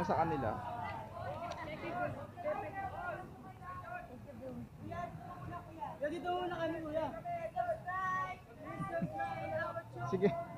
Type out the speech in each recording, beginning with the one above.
Mo sa kanila. Sige.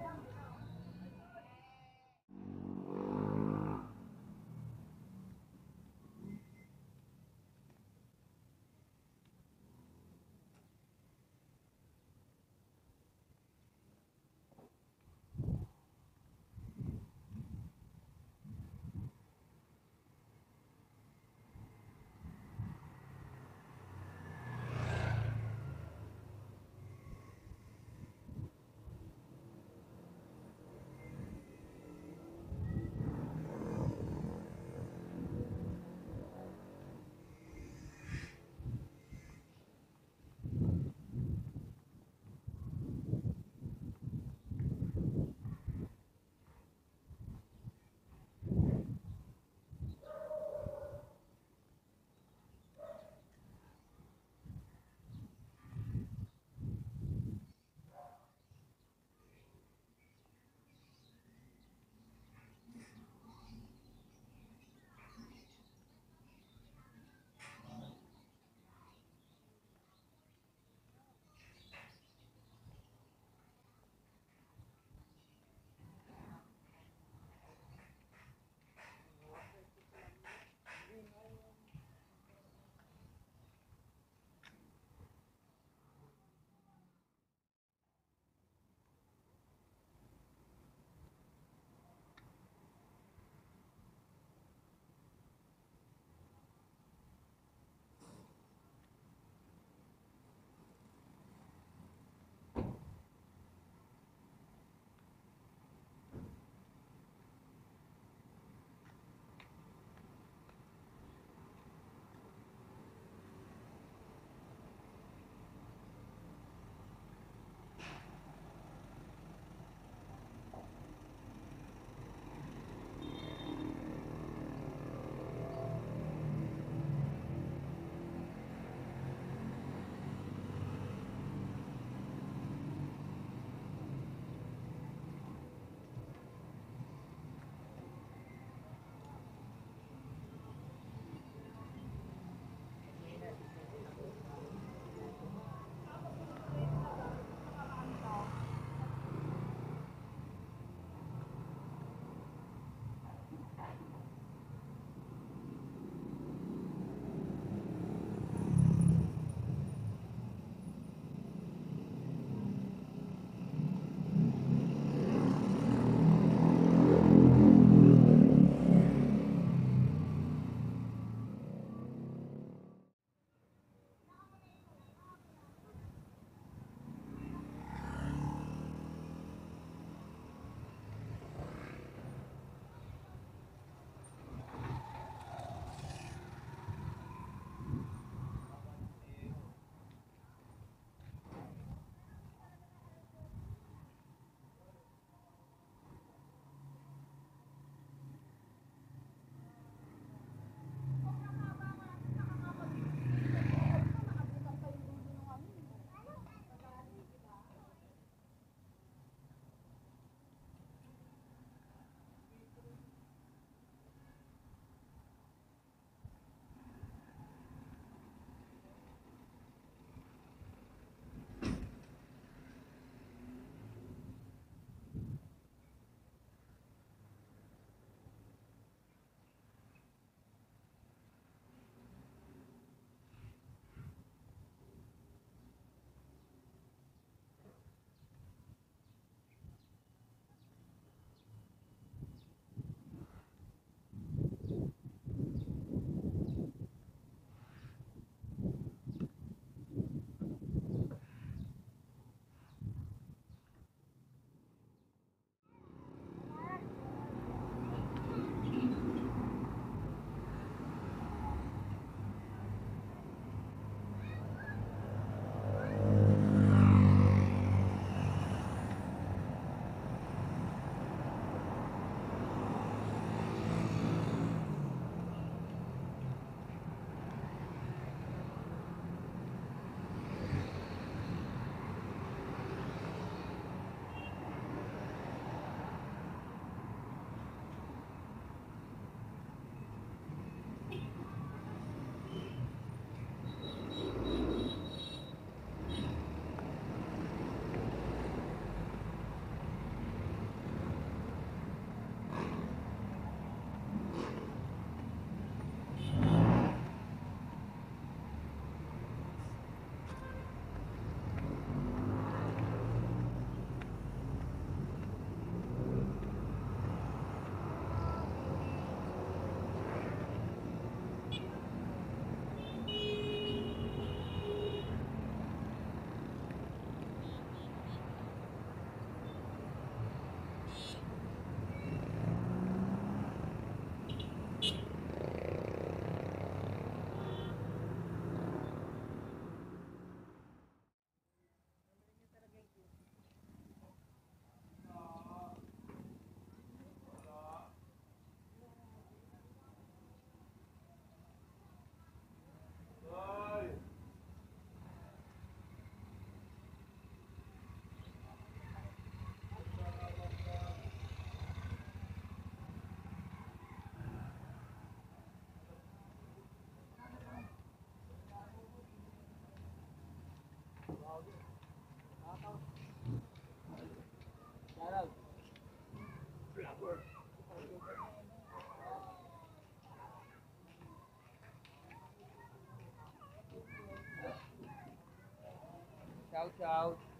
Ciao, ciao.